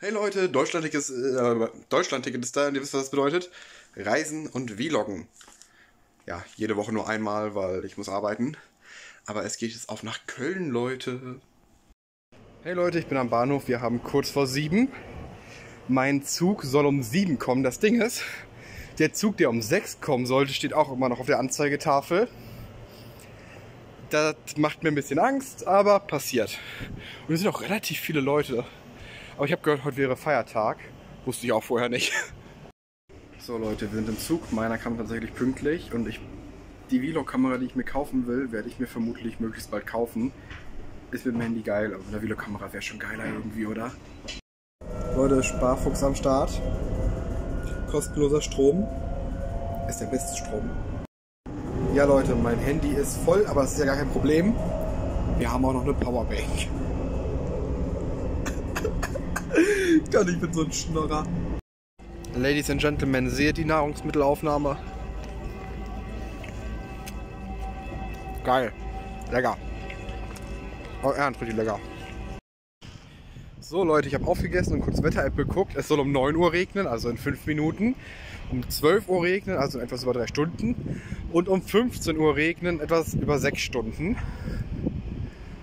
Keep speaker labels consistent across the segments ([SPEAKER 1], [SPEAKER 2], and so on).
[SPEAKER 1] Hey Leute, Deutschlandticket ist, äh, Deutschlandticket ist da und ihr wisst, was das bedeutet. Reisen und Vloggen. Ja, jede Woche nur einmal, weil ich muss arbeiten. Aber es geht jetzt auf nach Köln, Leute. Hey Leute, ich bin am Bahnhof. Wir haben kurz vor sieben. Mein Zug soll um sieben kommen. Das Ding ist, der Zug, der um sechs kommen sollte, steht auch immer noch auf der Anzeigetafel. Das macht mir ein bisschen Angst, aber passiert. Und es sind auch relativ viele Leute. Aber ich habe gehört, heute wäre Feiertag. Wusste ich auch vorher nicht. So Leute, wir sind im Zug. Meiner kam tatsächlich pünktlich und ich die Vlog-Kamera, die ich mir kaufen will, werde ich mir vermutlich möglichst bald kaufen. Ist mit dem Handy geil, aber eine Vlog-Kamera wäre schon geiler irgendwie, oder? Leute, Sparfuchs am Start. Kostenloser Strom. Ist der beste Strom. Ja Leute, mein Handy ist voll, aber das ist ja gar kein Problem. Wir haben auch noch eine Powerbank. Gott, ich bin so ein Schnorrer. Ladies and Gentlemen, seht die Nahrungsmittelaufnahme. Geil. Lecker. Oh, ernst, richtig lecker. So Leute, ich habe aufgegessen und kurz Wetter-App geguckt. Es soll um 9 Uhr regnen, also in 5 Minuten. Um 12 Uhr regnen, also in etwas über 3 Stunden. Und um 15 Uhr regnen, etwas über 6 Stunden.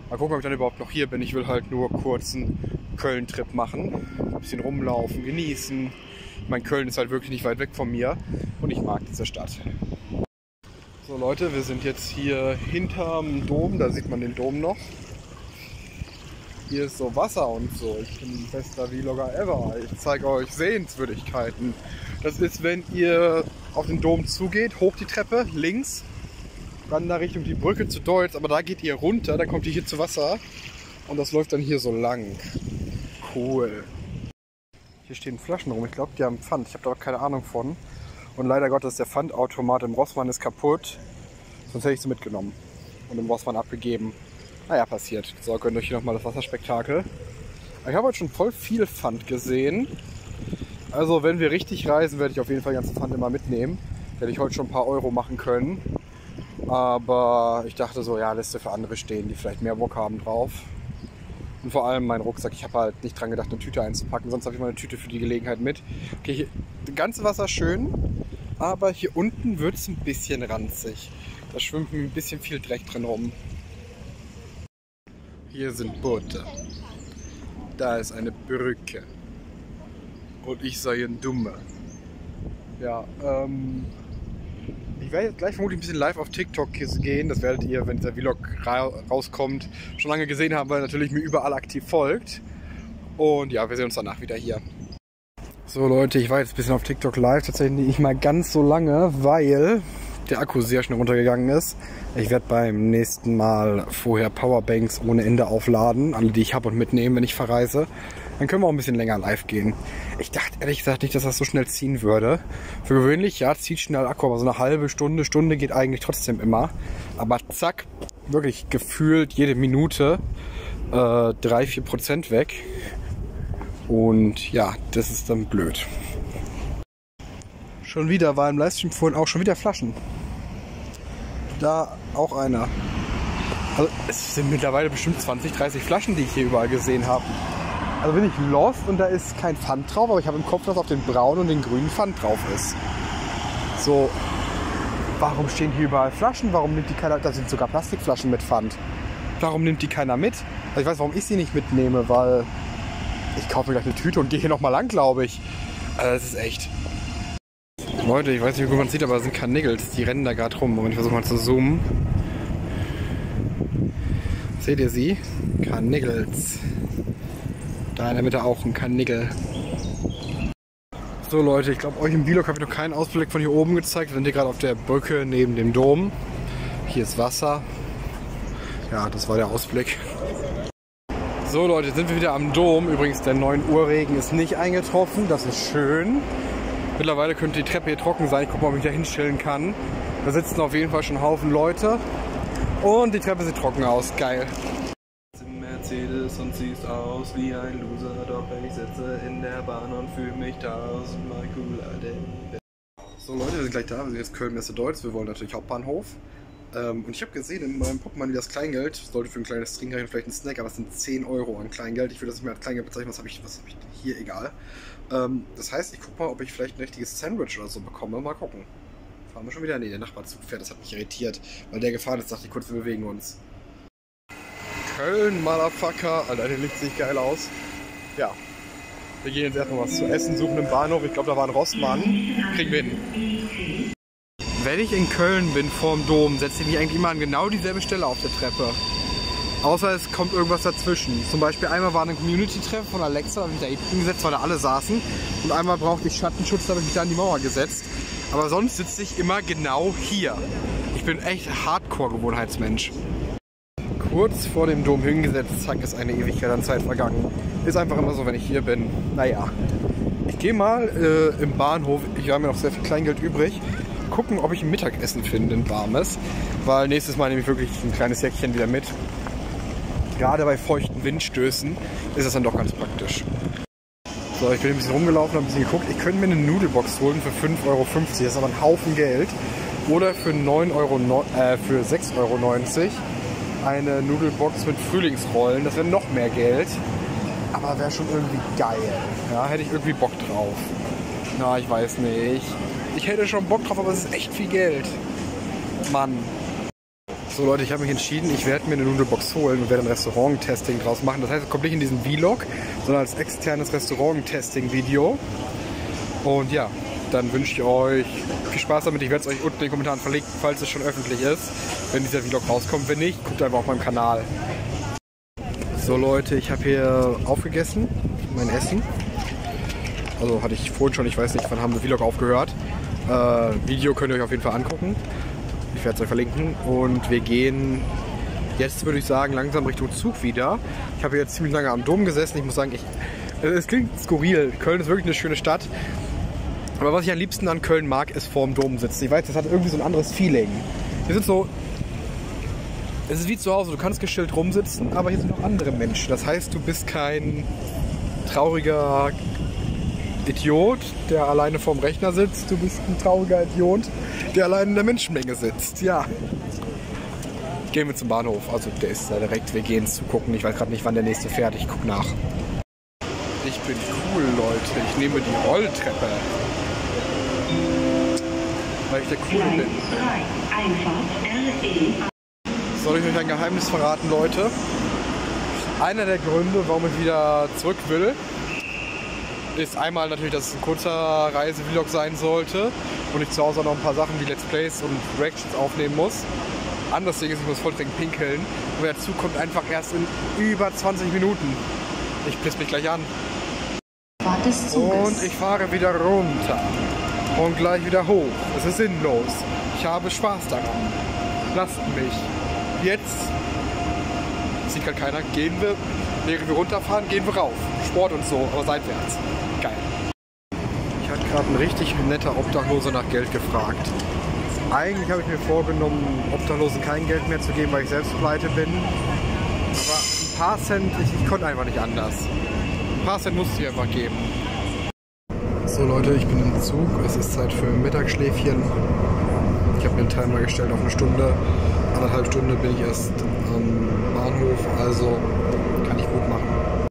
[SPEAKER 1] Mal gucken, ob ich dann überhaupt noch hier bin. Ich will halt nur kurz einen Köln-Trip machen. Ein bisschen rumlaufen, genießen. Mein Köln ist halt wirklich nicht weit weg von mir und ich mag diese Stadt. So Leute, wir sind jetzt hier hinterm Dom, da sieht man den Dom noch. Hier ist so Wasser und so. Ich bin bester Vlogger ever. Ich zeige euch Sehenswürdigkeiten. Das ist, wenn ihr auf den Dom zugeht, hoch die Treppe, links, dann da Richtung die Brücke zu Deutz, aber da geht ihr runter, dann kommt ihr hier zu Wasser und das läuft dann hier so lang. Cool. Hier stehen Flaschen rum. Ich glaube, die haben Pfand. Ich habe da auch keine Ahnung von. Und leider Gottes, der Pfandautomat im Rossmann ist kaputt. Sonst hätte ich sie mitgenommen und im Rossmann abgegeben. Naja, passiert. So, gönnt euch hier nochmal das Wasserspektakel. Ich habe heute schon voll viel Pfand gesehen. Also, wenn wir richtig reisen, werde ich auf jeden Fall den ganzen Pfand immer mitnehmen. Werde ich heute schon ein paar Euro machen können. Aber ich dachte so, ja, Liste für andere stehen, die vielleicht mehr Bock haben drauf. Und vor allem mein Rucksack. Ich habe halt nicht dran gedacht, eine Tüte einzupacken. Sonst habe ich mal eine Tüte für die Gelegenheit mit. Okay, hier, das ganze Wasser schön. Aber hier unten wird es ein bisschen ranzig. Da schwimmt ein bisschen viel Dreck drin rum. Hier sind Boote. Da ist eine Brücke. Und ich sei ein Dummer. Ja, ähm. Ich werde jetzt gleich vermutlich ein bisschen live auf TikTok gehen. Das werdet ihr, wenn dieser Vlog ra rauskommt, schon lange gesehen haben, weil natürlich mir überall aktiv folgt. Und ja, wir sehen uns danach wieder hier. So Leute, ich war jetzt ein bisschen auf TikTok live. Tatsächlich nicht mal ganz so lange, weil der Akku sehr schnell runtergegangen ist. Ich werde beim nächsten Mal vorher Powerbanks ohne Ende aufladen, alle die ich habe und mitnehmen, wenn ich verreise. Dann können wir auch ein bisschen länger live gehen. Ich dachte ehrlich gesagt nicht, dass das so schnell ziehen würde. Für gewöhnlich, ja, zieht schnell Akku, aber so eine halbe Stunde, Stunde geht eigentlich trotzdem immer. Aber zack, wirklich gefühlt jede Minute äh, 3-4 Prozent weg. Und ja, das ist dann blöd. Schon wieder war im Livestream vorhin auch schon wieder Flaschen. Da auch einer. Also es sind mittlerweile bestimmt 20, 30 Flaschen, die ich hier überall gesehen habe. Also bin ich lost und da ist kein Pfand drauf, aber ich habe im Kopf, dass auf den braunen und den grünen Pfand drauf ist. So, warum stehen hier überall Flaschen? Warum nimmt die keiner? Da sind sogar Plastikflaschen mit Pfand. Warum nimmt die keiner mit? Also ich weiß, warum ich sie nicht mitnehme, weil ich kaufe mir gleich eine Tüte und gehe hier nochmal lang, glaube ich. Also das ist echt. Leute, ich weiß nicht, wie gut man sieht, aber das sind Karniggels. Die rennen da gerade rum. Und ich versuche mal zu zoomen. Seht ihr sie? Karniggels. Da in der Mitte auch ein Karniggel. So Leute, ich glaube euch im Vlog habe ich noch keinen Ausblick von hier oben gezeigt. Wir sind hier gerade auf der Brücke neben dem Dom. Hier ist Wasser. Ja, das war der Ausblick. So Leute, sind wir wieder am Dom. Übrigens, der 9 Uhr Regen ist nicht eingetroffen. Das ist schön. Mittlerweile könnte die Treppe hier trocken sein. Ich gucke mal, ob ich da hinstellen kann. Da sitzen auf jeden Fall schon Haufen Leute. Und die Treppe sieht trocken aus. Geil. Mercedes und siehst aus wie ein Loser, doch ich sitze in der Bahn und fühle mich tausendmal cooler denn. So Leute, wir sind gleich da, wir sind jetzt Köln Messe Deutz, wir wollen natürlich Hauptbahnhof. Ähm, und ich habe gesehen in meinem Portemonnaie das Kleingeld, sollte für ein kleines reichen, vielleicht ein Snack, aber es sind 10 Euro an Kleingeld. Ich will das nicht mehr als Kleingeld bezeichnen, was habe ich, hab ich hier, egal. Ähm, das heißt, ich gucke mal, ob ich vielleicht ein richtiges Sandwich oder so bekomme. Mal gucken. Fahren wir schon wieder? Nee, der Nachbarzug fährt, das hat mich irritiert, weil der gefahren ist, dachte ich kurz, wir bewegen uns. Köln, Motherfucker. Alter, der Licht sieht geil aus. Ja. Wir gehen jetzt erstmal was zu essen, suchen im Bahnhof. Ich glaube, da war ein Rossmann. Kriegen wir hin. Wenn ich in Köln bin, vorm Dom, setze ich mich eigentlich immer an genau dieselbe Stelle auf der Treppe. Außer es kommt irgendwas dazwischen. Zum Beispiel einmal war ein Community-Treffen von Alexa, da habe ich da hinten gesetzt, weil da alle saßen. Und einmal brauchte ich Schattenschutz, da habe ich mich da an die Mauer gesetzt. Aber sonst sitze ich immer genau hier. Ich bin echt Hardcore-Gewohnheitsmensch. Kurz vor dem Dom hingesetzt, zack, ist eine Ewigkeit an Zeit vergangen. Ist einfach immer so, wenn ich hier bin. Naja. Ich gehe mal äh, im Bahnhof, ich habe mir noch sehr viel Kleingeld übrig, gucken, ob ich ein Mittagessen finde, ein warmes. Weil nächstes Mal nehme ich wirklich ein kleines Säckchen wieder mit. Gerade bei feuchten Windstößen ist das dann doch ganz praktisch. So, ich bin ein bisschen rumgelaufen, habe ein bisschen geguckt. Ich könnte mir eine Nudelbox holen für 5,50 Euro. Das ist aber ein Haufen Geld. Oder für, 9 Euro, äh, für 6,90 Euro eine Nudelbox mit Frühlingsrollen. Das wäre noch mehr Geld. Aber wäre schon irgendwie geil. Ja, hätte ich irgendwie Bock drauf. Na, ich weiß nicht. Ich hätte schon Bock drauf, aber es ist echt viel Geld. Mann. So Leute, ich habe mich entschieden, ich werde mir eine Nudelbox holen und werde ein Restaurant-Testing draus machen. Das heißt, es kommt nicht in diesen Vlog, sondern als externes Restaurant-Testing-Video. Und ja, dann wünsche ich euch viel Spaß damit. Ich werde es euch unten in den Kommentaren verlinken, falls es schon öffentlich ist, wenn dieser Vlog rauskommt. Wenn nicht, guckt einfach auf meinem Kanal. So Leute, ich habe hier aufgegessen, mein Essen. Also hatte ich vorhin schon, ich weiß nicht, wann haben wir Vlog aufgehört. Äh, Video könnt ihr euch auf jeden Fall angucken. Ich werde es euch verlinken. Und wir gehen jetzt, würde ich sagen, langsam Richtung Zug wieder. Ich habe jetzt ziemlich lange am Dom gesessen. Ich muss sagen, ich, es klingt skurril. Köln ist wirklich eine schöne Stadt. Aber was ich am liebsten an Köln mag, ist vorm Dom sitzen. Ich weiß, das hat irgendwie so ein anderes Feeling. Wir sind so. Es ist wie zu Hause, du kannst geschillt rumsitzen, aber hier sind noch andere Menschen. Das heißt, du bist kein trauriger Idiot, der alleine vorm Rechner sitzt. Du bist ein trauriger Idiot, der alleine in der Menschenmenge sitzt. Ja. Gehen wir zum Bahnhof. Also der ist da direkt. Wir gehen zugucken. Ich weiß gerade nicht, wann der nächste fährt. Ich guck nach. Ich bin cool, Leute. Ich nehme die Rolltreppe weil ich der Coole bin. Soll ich euch ein Geheimnis verraten, Leute? Einer der Gründe, warum ich wieder zurück will, ist einmal natürlich, dass es ein kurzer Reisevlog sein sollte und ich zu Hause auch noch ein paar Sachen wie Let's Plays und Reactions aufnehmen muss. Anderes Ding ist, ich muss voll pinkeln und der Zug kommt einfach erst in über 20 Minuten. Ich piss mich gleich an. Und ich fahre wieder runter und gleich wieder hoch. Es ist sinnlos. Ich habe Spaß daran. Lasst mich. Jetzt sieht gerade keiner. Gehen wir, während wir runterfahren, gehen wir rauf. Sport und so, aber seitwärts. Geil. Ich hatte gerade ein richtig netter Obdachloser nach Geld gefragt. Eigentlich habe ich mir vorgenommen, Obdachlosen kein Geld mehr zu geben, weil ich selbst pleite bin. Aber ein paar Cent, ich, ich konnte einfach nicht anders. Ein paar Cent musste ich einfach geben. So Leute, ich bin im Zug. Es ist Zeit für Mittagsschläfchen. Ich habe mir einen Timer gestellt auf eine Stunde. Anderthalb Stunden bin ich erst am Bahnhof, also kann ich gut machen.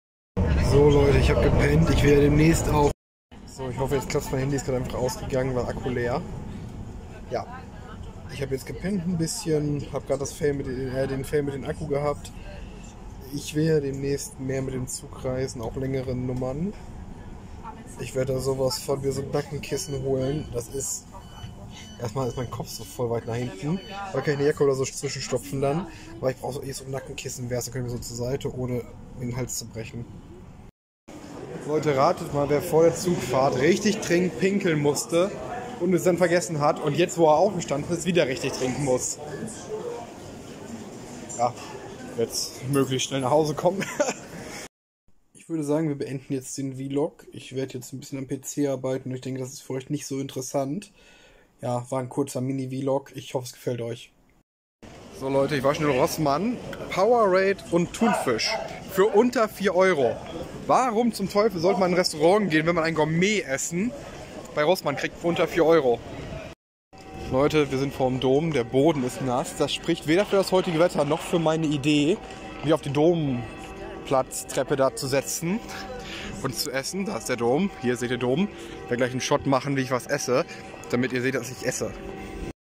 [SPEAKER 1] So Leute, ich habe gepennt. Ich werde demnächst auch. So, ich hoffe, jetzt klappt mein Handy ist gerade einfach ausgegangen, war Akku leer. Ja, ich habe jetzt gepennt ein bisschen, habe gerade äh, den Fail mit dem Akku gehabt. Ich werde demnächst mehr mit dem Zug reisen, auch längere Nummern. Ich werde da sowas von mir so ein Nackenkissen holen. Das ist. Erstmal ist mein Kopf so voll weit nach hinten. Da kann ich eine Jacke oder so zwischenstopfen dann. Aber ich brauche so eh so ein Nackenkissen, wäre es, dann können wir so zur Seite, ohne den Hals zu brechen. Leute, ratet mal, wer vor der Zugfahrt richtig dringend pinkeln musste und es dann vergessen hat und jetzt, wo er aufgestanden ist, wieder richtig trinken muss. Ja, jetzt möglichst schnell nach Hause kommen. Ich würde sagen, wir beenden jetzt den Vlog. Ich werde jetzt ein bisschen am PC arbeiten und ich denke, das ist für euch nicht so interessant. Ja, war ein kurzer Mini-Vlog. Ich hoffe, es gefällt euch. So Leute, ich war schnell Rossmann. Powerade und Thunfisch. Für unter 4 Euro. Warum zum Teufel sollte man in ein Restaurant gehen, wenn man ein Gourmet essen bei Rossmann kriegt für unter 4 Euro? Leute, wir sind vor dem Dom, der Boden ist nass. Das spricht weder für das heutige Wetter noch für meine Idee, mich auf die Domplatztreppe da zu setzen und zu essen. Da ist der Dom, hier seht ihr Dom. Ich werde gleich einen Shot machen, wie ich was esse, damit ihr seht, dass ich esse.